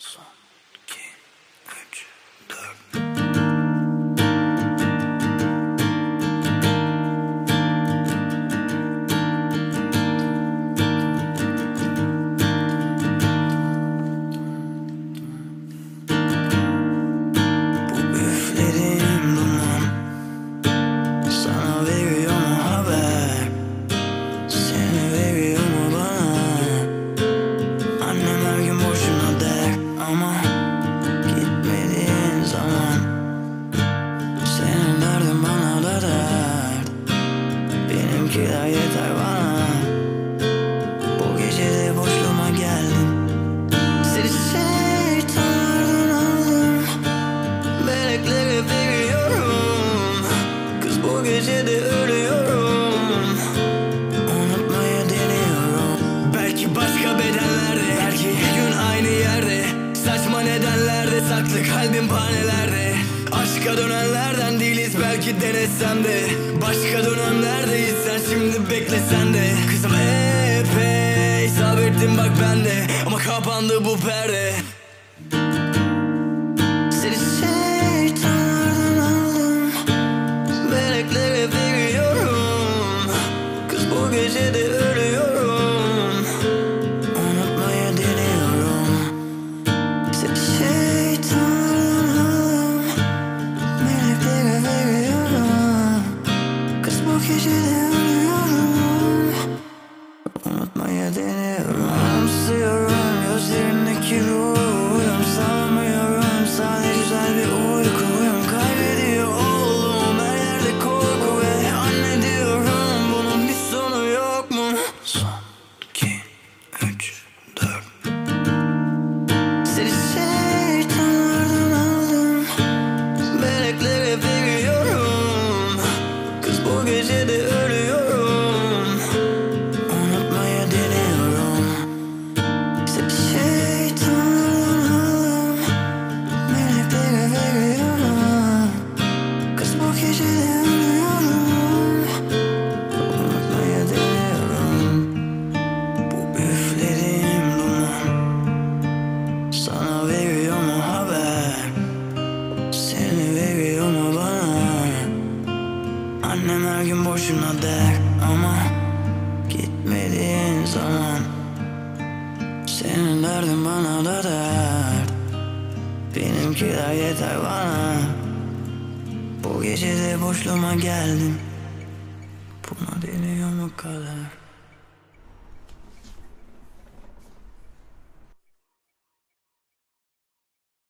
Son, Benimkiler yeter bana. Bu gece de boşluğuma geldin Seni şeytanlardan aldım. Meleklere veriyorum Kız bu gece de ölüyorum. Unutmaya deniyorum. Belki başka bedenlerde Belki gün aynı yerde. Saçma nedenlerde Saklı kalbim panelerde Aşka dönenlerden değiliz belki denesem de. Başka dönemlerdeyiz sen şimdi beklesen de. Kızım epey sabrettim bak ben de Ama kapandı bu perde. Gece de Unutmaya deniyorum Anımsıyorum Annem her gün boşuna der ama Gitmediğin zaman Senin derdin bana da dert. Benimkiler yeter bana. Bu gece de boşluğuma geldin. Buna deniyor mu kadar